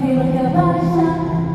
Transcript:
Hey, look at Basha.